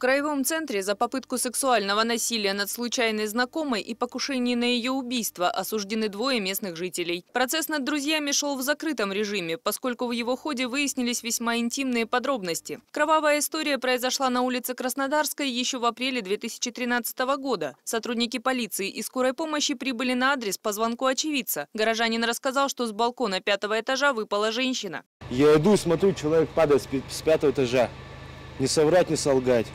краевом центре за попытку сексуального насилия над случайной знакомой и покушение на ее убийство осуждены двое местных жителей. Процесс над друзьями шел в закрытом режиме, поскольку в его ходе выяснились весьма интимные подробности. Кровавая история произошла на улице Краснодарской еще в апреле 2013 года. Сотрудники полиции и скорой помощи прибыли на адрес по звонку очевидца. Горожанин рассказал, что с балкона пятого этажа выпала женщина. Я иду смотрю, человек падает с пятого этажа. Не соврать, не солгать.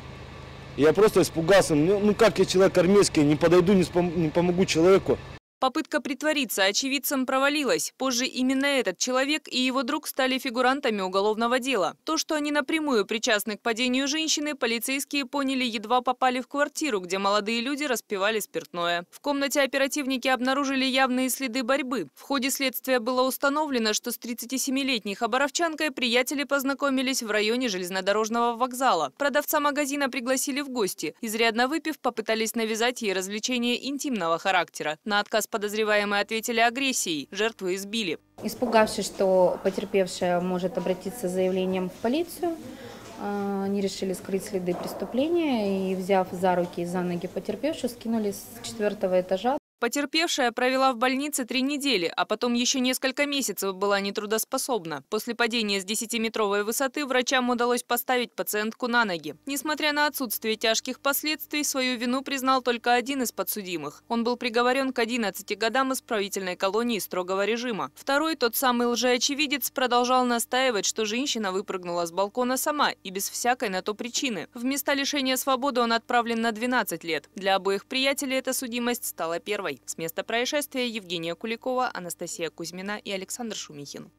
Я просто испугался. Ну, ну как я человек армейский, не подойду, не, спом- не помогу человеку. Попытка притвориться очевидцем провалилась. Позже именно этот человек и его друг стали фигурантами уголовного дела. То, что они напрямую причастны к падению женщины, полицейские поняли, едва попали в квартиру, где молодые люди распивали спиртное. В комнате оперативники обнаружили явные следы борьбы. В ходе следствия было установлено, что с 37-летней хабаровчанкой приятели познакомились в районе железнодорожного вокзала. Продавца магазина пригласили в гости. Изрядно выпив, попытались навязать ей развлечения интимного характера. На отказ подозреваемые ответили агрессией. Жертву избили. Испугавшись, что потерпевшая может обратиться с заявлением в полицию, э, они решили скрыть следы преступления и, взяв за руки и за ноги потерпевшую, скинули с четвертого этажа. Потерпевшая провела в больнице три недели, а потом еще несколько месяцев была нетрудоспособна. После падения с 10-метровой высоты врачам удалось поставить пациентку на ноги. Несмотря на отсутствие тяжких последствий, свою вину признал только один из подсудимых. Он был приговорен к 11 годам исправительной колонии строгого режима. Второй, тот самый лжеочевидец, продолжал настаивать, что женщина выпрыгнула с балкона сама и без всякой на то причины. В места лишения свободы он отправлен на 12 лет. Для обоих приятелей эта судимость стала С места происшествия Евгения Куликова, Анастасия Кузьмина и Александр Шумихин.